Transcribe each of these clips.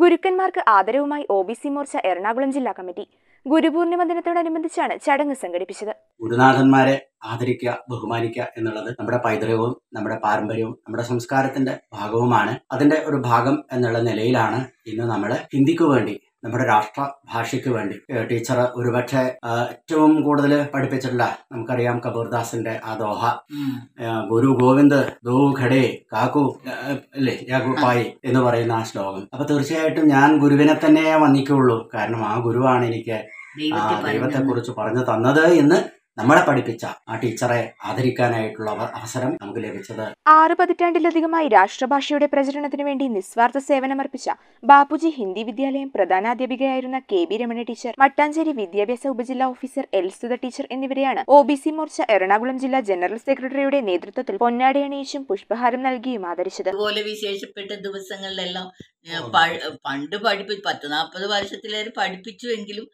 ഗുരുക്കന്മാർക്ക് ആദരവുമായി O B C Morcha Ernakulam ജില്ലാ committee Guru Purnima ദിനത്തോടനുബന്ധിച്ചാണ് ചടങ്ങ് സംഘടിപ്പിച്ചത്. ഗുരുനാഥന്മാരെ ആദരിക്കുക ബഹുമാനിക്കുക എന്നുള്ളത് നമ്മുടെ പൈതൃകവും നമ്മുടെ പാരമ്പര്യവും നമ്മുടെ സംസ്കാരത്തിന്റെ ഭാഗവുമാണ്. അതിന്റെ ഒരു ഭാഗം എന്നുള്ള നിലയിലാണ് ഇന്ന് നമ്മൾ ഹിന്ദിക്ക് വേണ്ടി നമ്മുടെ രാഷ്ട്ര ഭാഷയ്ക്ക് വേണ്ടി ടീച്ചർ ഒരുപക്ഷെ ഏറ്റവും കൂടുതൽ പഠിപ്പിച്ചിട്ടുള്ള നമുക്കറിയാം കബീർദാസിന്റെ ആ ദോഹ. ഗുരു ഗോവിന്ദ് ദോ ഘടേ കാക്കു അല്ലേ യാഗുപ്പായി എന്ന് പറയുന്ന ആ ശ്ലോകം. അപ്പൊ തീർച്ചയായിട്ടും ഞാൻ ഗുരുവിനെ തന്നെ വന്നിക്കുള്ളൂ. കാരണം ആ ഗുരുവാണ് എനിക്ക് ദൈവത്തെ കുറിച്ച് പറഞ്ഞു തന്നത് എന്ന് നമ്മളെ പഠിപ്പിച്ച ആ ടീച്ചറെ ആദരിക്കാനായിട്ടുള്ള അവസരം നമുക്ക് ലഭിച്ചത് ആറ് പതിറ്റാണ്ടിലധികമായി രാഷ്ട്രഭാഷയുടെ പ്രചരണത്തിന് വേണ്ടി നിസ്വാർത്ഥ സേവനമർപ്പിച്ച ബാപ്പുജി ഹിന്ദി വിദ്യാലയം പ്രധാനാധ്യാപികയായിരുന്ന K B Ramana teacher Mattancherry വിദ്യാഭ്യാസ ഉപജില്ലാ ഓഫീസർ എൽ സുധ ടീച്ചർ എന്നിവരെയാണ് O B C Morcha Ernakulam ജില്ലാ ജനറൽ സെക്രട്ടറിയുടെ നേതൃത്വത്തിൽ പൊന്നാടി അണിയിച്ചും പുഷ്പഹാരം നൽകിയും ആദരിച്ചത്. അതുപോലെ വിശേഷപ്പെട്ട ദിവസങ്ങളിലെല്ലാം പണ്ട് പഠിപ്പി പത്ത് നാൽപ്പത് വർഷത്തിലേറെ പഠിപ്പിച്ചുവെങ്കിലും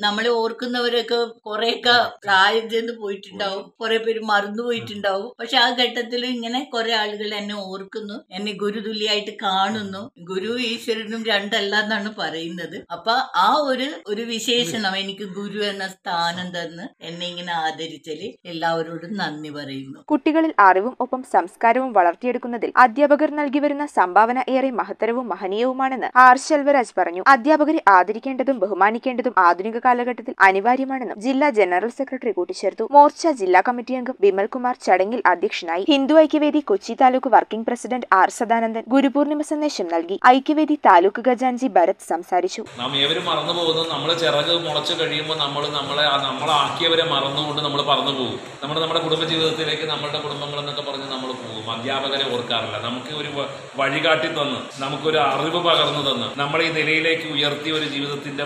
നമ്മളെ ഓർക്കുന്നവരൊക്കെ കുറെയൊക്കെ പ്രായം ചെന്ന് പോയിട്ടുണ്ടാവും. കുറെ പേര് മറന്നു പോയിട്ടുണ്ടാവും. പക്ഷെ ആ ഘട്ടത്തിൽ ഇങ്ങനെ കുറെ ആളുകൾ എന്നെ ഓർക്കുന്നു. എന്നെ ഗുരുതുല്യായിട്ട് കാണുന്നു. ഗുരു ഈശ്വരനും രണ്ടല്ല എന്നാണ് പറയുന്നത്. അപ്പൊ ആ ഒരു ഒരു വിശേഷണം എനിക്ക് ഗുരു എന്ന സ്ഥാനം തന്ന് എന്നെ ഇങ്ങനെ ആദരിച്ചൽ എല്ലാവരോടും നന്ദി പറയുന്നു. കുട്ടികളിൽ അറിവും ഒപ്പം സംസ്കാരവും വളർത്തിയെടുക്കുന്നതിൽ അധ്യാപകർ നൽകി വരുന്ന സംഭാവന ഏറെ മഹത്തരവും മഹനീയവുമാണെന്ന് ആർ ശെൽവരാജ് പറഞ്ഞു. അധ്യാപകരെ ആദരിക്കേണ്ടതും ബഹുമാനിക്കേണ്ടതും ആധുനിക കാലഘട്ടത്തിൽ അനിവാര്യമാണെന്നും ജില്ലാ ജനറൽ സെക്രട്ടറി കൂട്ടിച്ചേർത്തു. മോർച്ച ജില്ലാ കമ്മിറ്റി അംഗം വിമൽകുമാർ ചടങ്ങിൽ അധ്യക്ഷനായി Hindu Aikyavedi Kochi taluk working president R Sadanandan Gurupurnima സന്ദേശം നൽകി. ഐക്യവേദി താലൂക്ക് ഖജാൻജി ഭരത് സംസാരിച്ചു. നാം ഏവരും നമ്മൾ ചിറക് മുളച്ചു കഴിയുമ്പോൾ നമ്മൾ നമ്മളെ നമ്മളാക്കിയവരെ മറന്നുകൊണ്ട് നമ്മൾ പറന്നു പോകും നമ്മൾ നമ്മുടെ കുടുംബ ജീവിതത്തിലേക്ക് നമ്മളുടെ കുടുംബങ്ങൾ എന്നൊക്കെ പറഞ്ഞ് നമ്മൾ പോകും. അധ്യാപകരെ ഓർക്കാറില്ല. നമുക്ക് ഒരു വഴികാട്ടി തന്ന് നമുക്കൊരു അറിവ് പകർന്നു തന്ന് നമ്മളെ ഈ നിലയിലേക്ക് ഉയർത്തി ഒരു ജീവിതത്തിന്റെ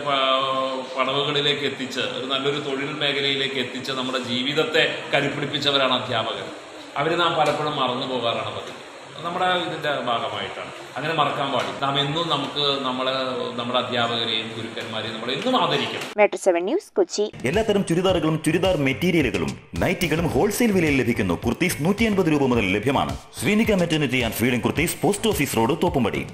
പടവുകളിലേക്ക് എത്തിച്ച് ഒരു നല്ലൊരു തൊഴിൽ മേഖലയിലേക്ക് എത്തിച്ച് നമ്മുടെ ജീവിതത്തെ കരുപ്പിടിപ്പിച്ചവരാണ് അധ്യാപകർ. അവരെ നാം പലപ്പോഴും മറന്നു പോകാറാണ് പതിവ്. നമ്മുടെ ഇതിന്റെ ഭാഗമായിട്ടാണ്. അങ്ങനെ മറക്കാൻ പാടില്ല. നാം എന്നും നമുക്ക് നമ്മളെ നമ്മുടെ അധ്യാപകരെയും ഗുരുക്കന്മാരെയും നമ്മൾ എന്നും ആദരിക്കണം. ന്യൂസ് കൊച്ചി. എല്ലാത്തരം ചുരിദാറുകളും ചുരിദാർ മെറ്റീരിയലുകളും നൈറ്റികളും ഹോൾസെയിൽ വിലയിൽ ലഭിക്കുന്നു. കുർത്തീസ് നൂറ്റി അൻപത് രൂപ മുതൽ ലഭ്യമാണ്. Sreenika maternity and feeding kurtis post office road Thoppumpady.